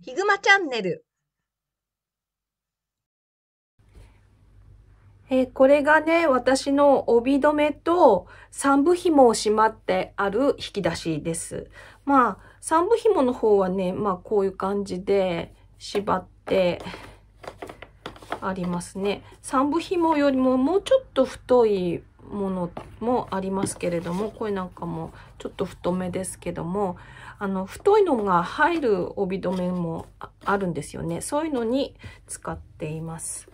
ひぐまチャンネル。えー、これがね、私の帯留めと三部紐をしまってある引き出しです。まあ、三部紐の方はね、まあこういう感じで縛ってありますね。三部紐よりももうちょっと太いものもありますけれども、これなんかもちょっと太めですけども、あの、太いのが入る帯留めもあるんですよね。そういうのに使っています。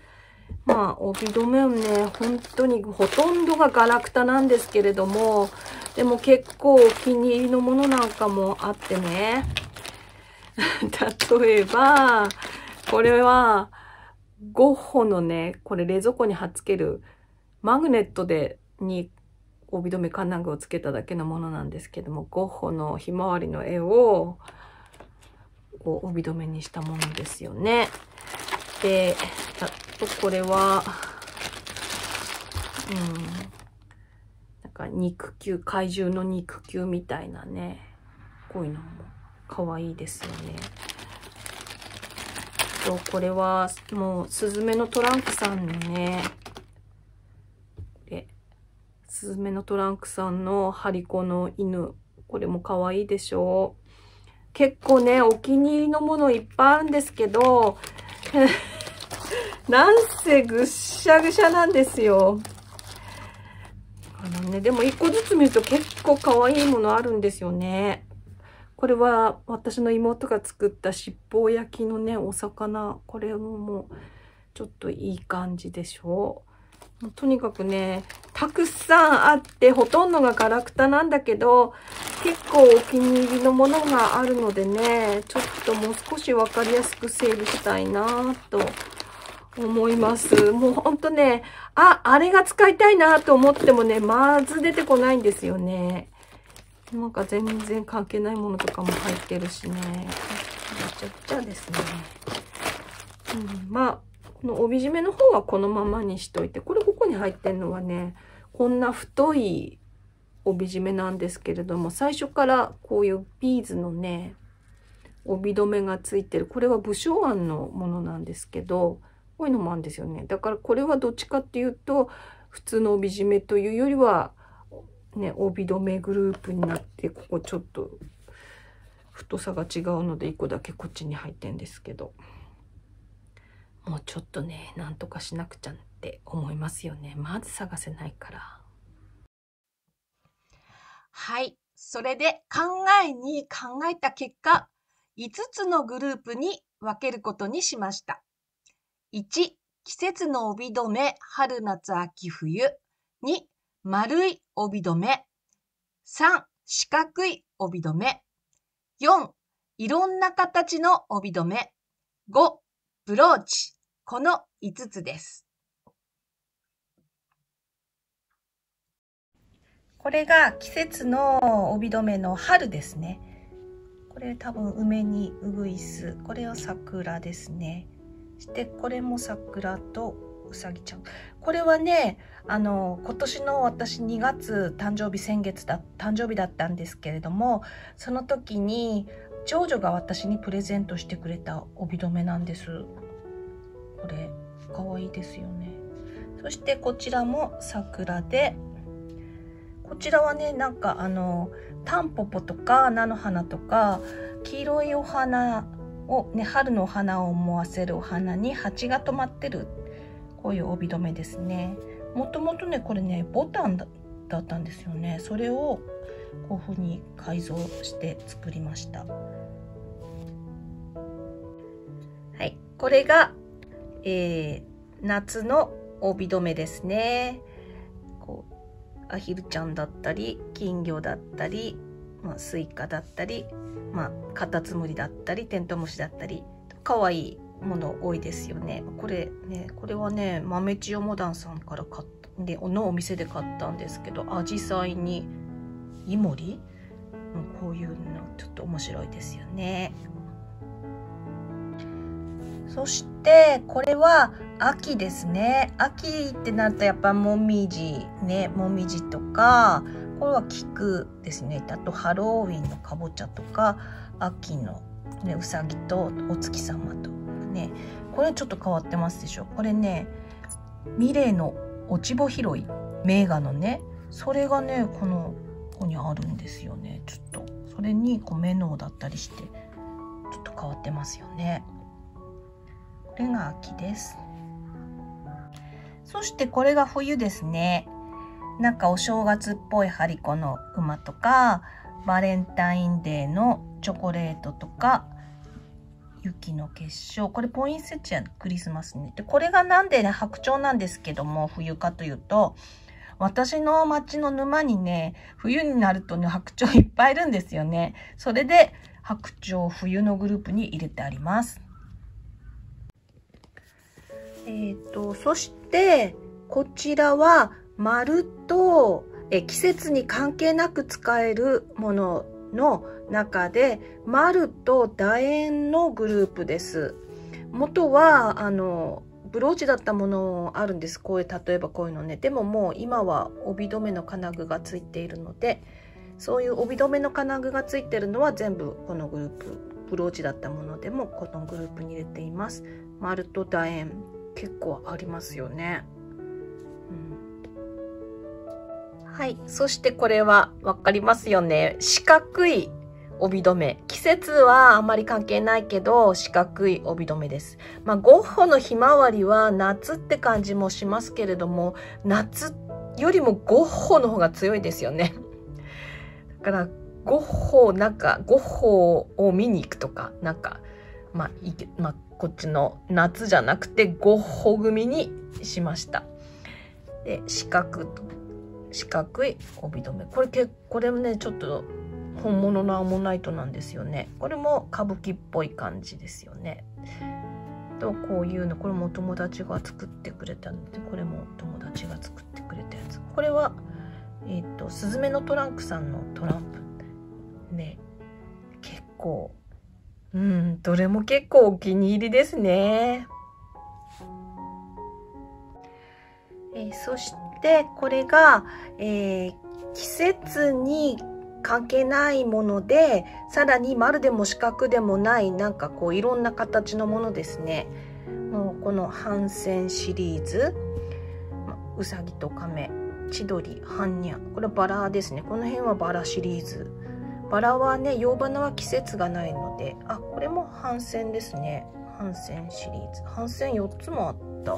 まあ、帯留めはね、本当にほとんどがガラクタなんですけれども、でも結構お気に入りのものなんかもあってね。例えば、これは、ゴッホのね、これ冷蔵庫に貼っつけるマグネットで、に帯留め金具をつけただけのものなんですけども、ゴッホのひまわりの絵を、こう帯留めにしたものですよね。で、あとこれは、うん、なんか肉球、怪獣の肉球みたいなね、こういうのも可愛いですよね。と、これはもう、スズメのトランクさんのね、スズメのトランクさんのハリコの犬。これも可愛いでしょう結構ね、お気に入りのものいっぱいあるんですけど、なんせぐっしゃぐしゃなんですよ。あのね、でも一個ずつ見ると結構可愛いものあるんですよね。これは私の妹が作った七宝焼きのね、お魚。これももうちょっといい感じでしょう。とにかくね、たくさんあって、ほとんどがガラクタなんだけど、結構お気に入りのものがあるのでね、ちょっともう少しわかりやすく整理したいなと思います。もうほんとね、あ、あれが使いたいなと思ってもね、まず出てこないんですよね。なんか全然関係ないものとかも入ってるしね。めちゃくちゃですね。うん、まあ、の帯締めの方はこのままにしといて、これここに入ってんのはね、こんな太い帯締めなんですけれども、最初からこういうビーズのね、帯留めがついてる。これは武将庵のものなんですけど、こういうのもあるんですよね。だからこれはどっちかっていうと、普通の帯締めというよりは、ね、帯留めグループになって、ここちょっと太さが違うので1個だけこっちに入ってんですけど。もうちょっとね、なんとかしなくちゃって思いますよね。まず探せないから。はい。それで考えに考えた結果、5つのグループに分けることにしました。1、季節の帯留め、春夏秋冬。2、丸い帯留め。3、四角い帯留め。4、いろんな形の帯留め。5、ブローチ。この5つです。これが季節の帯留めの春ですね。これ多分梅にうぐいす。これは桜ですね。してこれも桜とうさぎちゃんこれはねあの今年の私2月誕生日先月だ誕生日だったんですけれどもその時に長女が私にプレゼントしてくれた帯留めなんですこれかわいいですよね。そしてこちらも桜でこちらはねなんかあのタンポポとか菜の花とか黄色いお花を、ね、春のお花を思わせるお花に蜂が止まってるこういう帯留めですね。もともとねこれねボタンだったんですよね。それをこういうふうに改造して作りました。はいこれが、えー、夏の帯留めですねこうアヒルちゃんだったり金魚だったり、まあ、スイカだったりまあ、カタツムリだったりテントウムシだったり可愛いもの多いですよね。これねこれはね豆千代モダンさんから買ったでのお店で買ったんですけどアジサイにイモリ？こういうのちょっと面白いですよね。そしてこれは秋ですね。秋ってなるとやっぱもみじね。もみじとかこれは菊ですね。あとハロウィンのかぼちゃとか秋のね、うさぎとお月様とかね。これちょっと変わってますでしょ。これねミレーの落ち穂拾い名画のねそれがねこのここにあるんですよね。ちょっとそれにこう目のだったりしてちょっと変わってますよね。れが秋です。そしてこれが冬ですね。なんかお正月っぽい張り子の馬とかバレンタインデーのチョコレートとか雪の結晶。これポインセチアクリスマスね。でこれがなんでね白鳥なんですけども冬かというと私の町の沼にね冬になるとね白鳥いっぱいいるんですよね。それで白鳥冬のグループに入れてあります。えーと、そしてこちらは丸とえ季節に関係なく使えるものの中で丸と楕円のグループです。元はあのブローチだったものあるんです。こういう例えばこういうのね。でももう今は帯留めの金具がついているのでそういう帯留めの金具がついてるのは全部このグループブローチだったものでもこのグループに入れています。丸と楕円。結構ありますよね、うん、はい。そしてこれは分かりますよね。四角い帯留め。季節はあんまり関係ないけど四角い帯留めです。まあゴッホのひまわりは夏って感じもしますけれども夏よりもゴッホの方が強いですよね。だからゴッホなんかゴッホを見に行くとかなんかまあ、いけまあ、こっちの夏じゃなくてゴッホ組にしました。で四角四角い帯留め。これけこれもねちょっと本物のアンモナイトなんですよね。これも歌舞伎っぽい感じですよね。とこういうのこれも友達が作ってくれたのでこれも友達が作ってくれたやつ。これはえっ、ー、とスズメのトランクさんのトランプ。ね結構うん、どれも結構お気に入りですね。えー、そしてこれが、えー、季節に関係ないものでさらに丸でも四角でもないなんかこういろんな形のものですね。もうこのハンセンシリーズ。うさぎと亀。千鳥般若。これバラですね。この辺はバラシリーズ。バラはね洋花は季節がないのであこれも帆船ですね。帆船シリーズ。帆船4つもあった。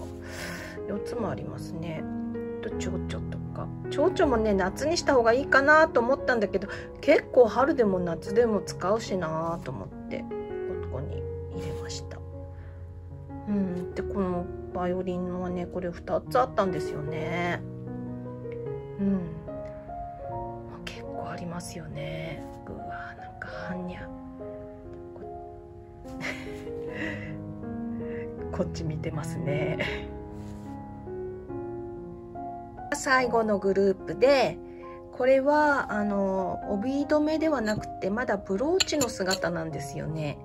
4つもありますね。と蝶々とか。蝶々もね夏にした方がいいかなと思ったんだけど結構春でも夏でも使うしなと思ってここに入れました。うん。でこのバイオリンのはねこれ2つあったんですよね。うん。ますよね。うわなんかはんにゃこっち見てますね。最後のグループでこれはあの帯留めではなくてまだブローチの姿なんですよね。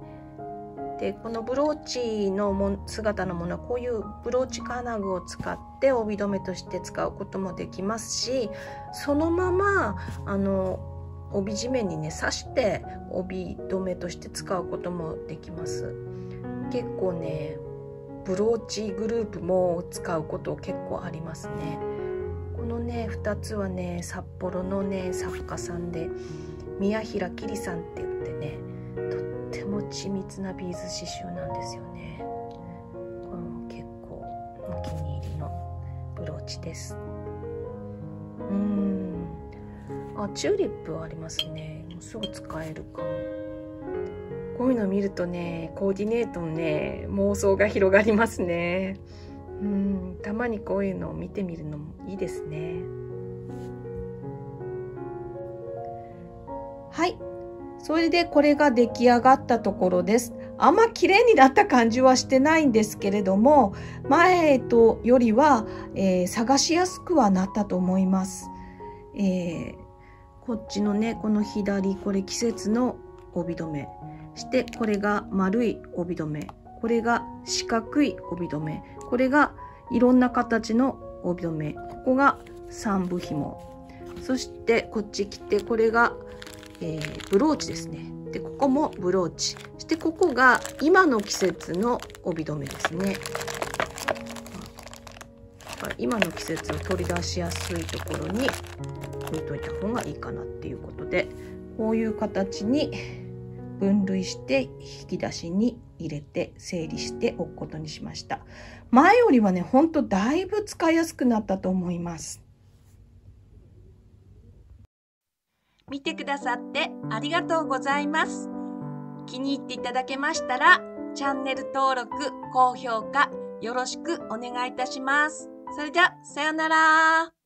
でこのブローチのも姿のものはこういうブローチ金具を使って帯留めとして使うこともできますしそのままあの帯締めにね刺して帯留めとして使うこともできます。結構ねブローチグループも使うこと結構ありますね。このね2つはね札幌のね作家さんで宮平きりさんって言ってねとっても緻密なビーズ刺繍なんですよね。これも結構お気に入りのブローチです。うん。あ、チューリップありますね。すぐ使えるかも。こういうの見るとね、コーディネートのね、妄想が広がりますね。うん、たまにこういうのを見てみるのもいいですね。はい。それでこれが出来上がったところです。あんま綺麗になった感じはしてないんですけれども、前とよりは、えー、探しやすくはなったと思います。えー、こっちのねこの左これ季節の帯留め。してこれが丸い帯留め。これが四角い帯留め。これがいろんな形の帯留め。ここが三部紐。そしてこっち来てこれが、えー、ブローチですね。でここもブローチ。そしてここが今の季節の帯留めですね。今の季節を取り出しやすいところに置いといた方がいいかなっていうことでこういう形に分類して引き出しに入れて整理しておくことにしました。前よりはねほんとだいぶ使いやすくなったと思います。見てくださってありがとうございます。気に入っていただけましたらチャンネル登録高評価よろしくお願いいたします。それじゃさよなら。